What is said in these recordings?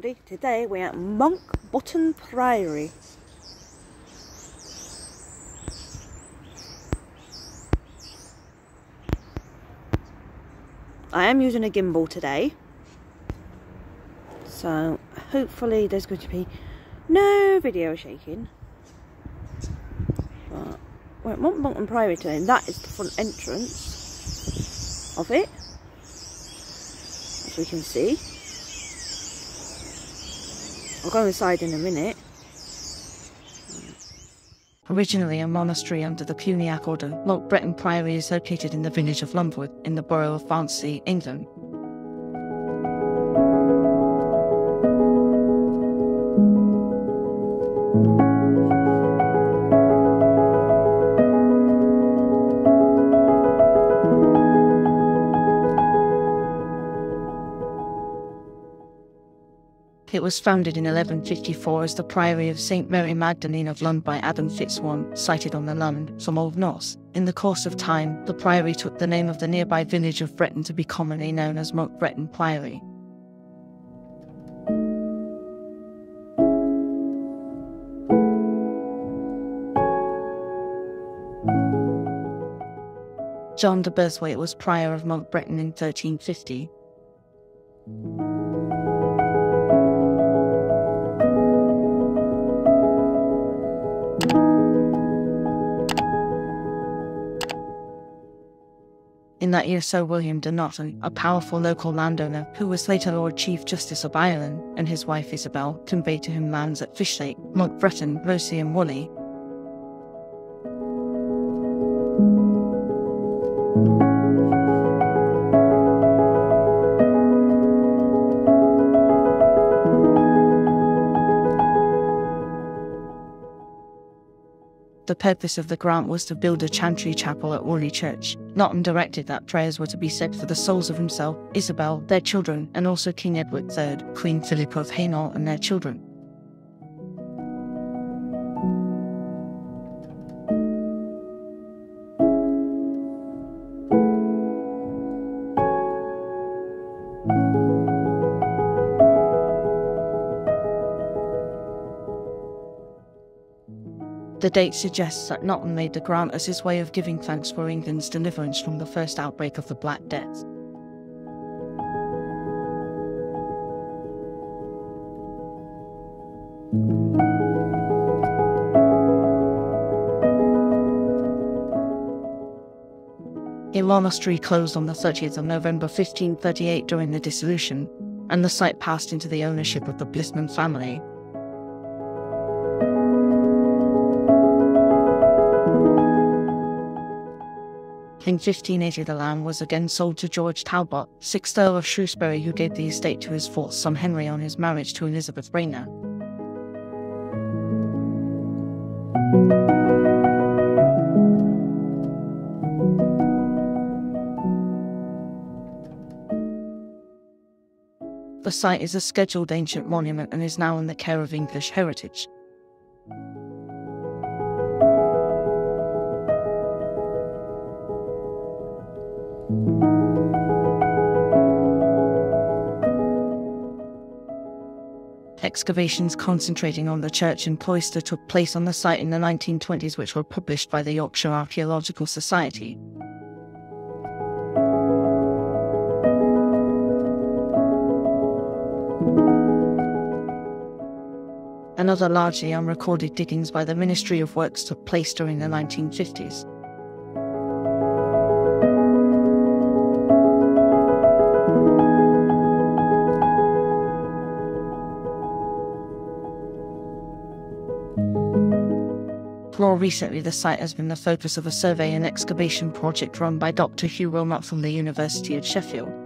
Everybody, today we're at Monk Bretton Priory. I am using a gimbal today, so hopefully there's going to be no video shaking. But we're at Monk Bretton Priory today, and that is the front entrance of it, as we can see. I'll go inside in a minute. Originally a monastery under the Cluniac order, Monk Bretton Priory is located in the village of Lundwood in the borough of Barnsley, England. It was founded in 1154 as the Priory of St. Mary Magdalene of Lund by Adam Fitzwarren, sited on the Lund from Old Norse. In the course of time, the priory took the name of the nearby village of Bretton to be commonly known as Monk Bretton Priory. John de Birthwaite was prior of Monk Bretton in 1350. In that year, Sir William de a powerful local landowner who was later Lord Chief Justice of Ireland, and his wife Isabel conveyed to him lands at Fishlake, Monk Bretton, Rosey and Whalley. The purpose of the grant was to build a chantry chapel at Whalley Church. Notton directed that prayers were to be said for the souls of himself, Isabel, their children, and also King Edward III, Queen Philippa of Hainault, and their children. The date suggests that Notton made the grant as his way of giving thanks for England's deliverance from the first outbreak of the Black Death. The monastery closed on the 30th of November 1538 during the dissolution, and the site passed into the ownership of the Blitheman family, In 1580, the land was again sold to George Talbot, 6th Earl of Shrewsbury, who gave the estate to his fourth son Henry on his marriage to Elizabeth Rayner. The site is a scheduled ancient monument and is now in the care of English Heritage. Excavations concentrating on the church and cloister took place on the site in the 1920s, which were published by the Yorkshire Archaeological Society. Another largely unrecorded diggings by the Ministry of Works took place during the 1950s. Recently, the site has been the focus of a survey and excavation project run by Dr. Hugh Willmott from the University of Sheffield.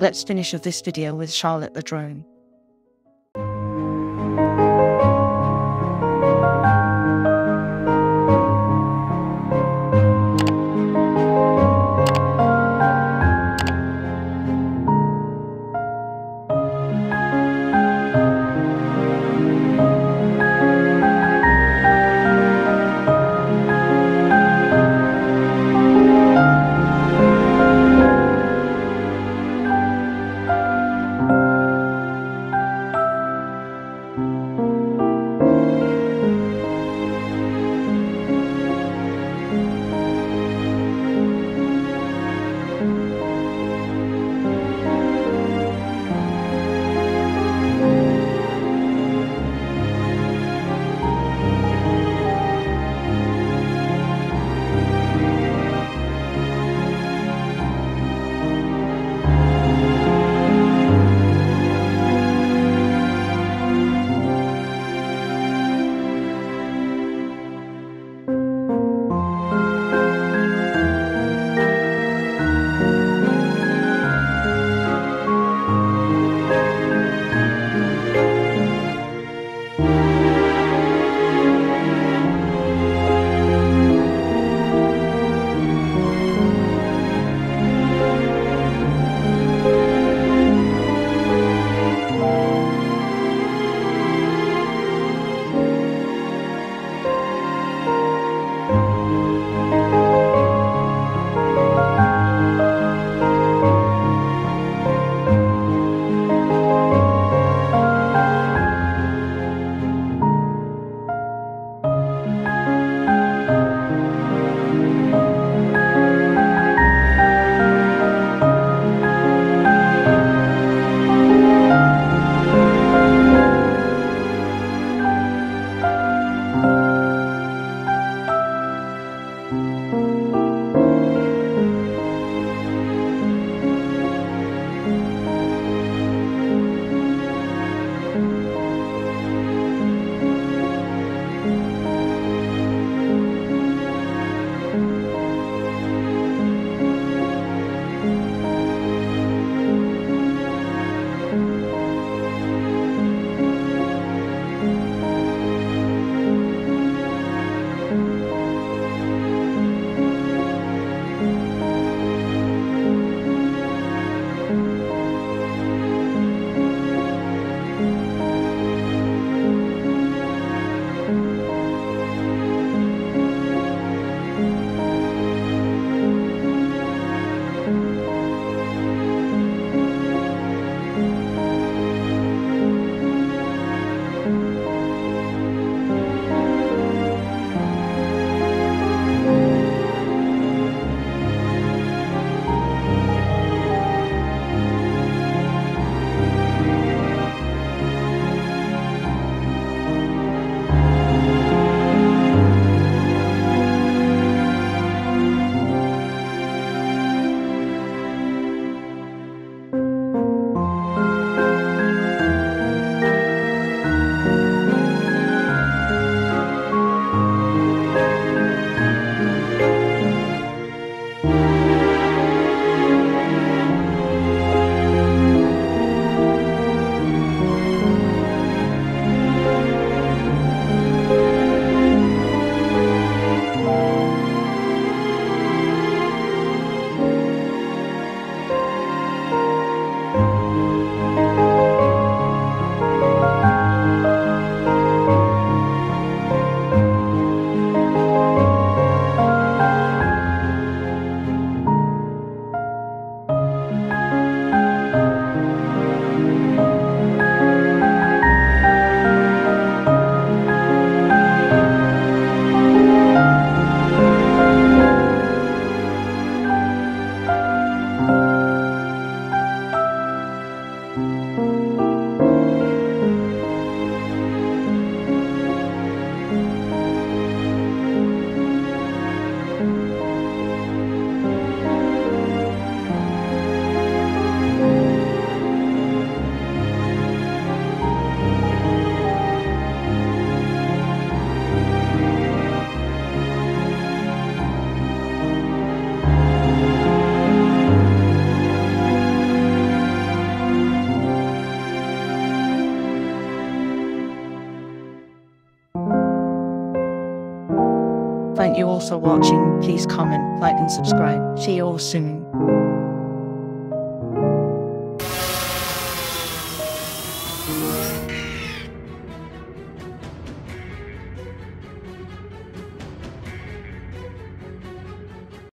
Let's finish of this video with Charlotte the drone. You all for watching. Please comment, like and subscribe. See you all soon.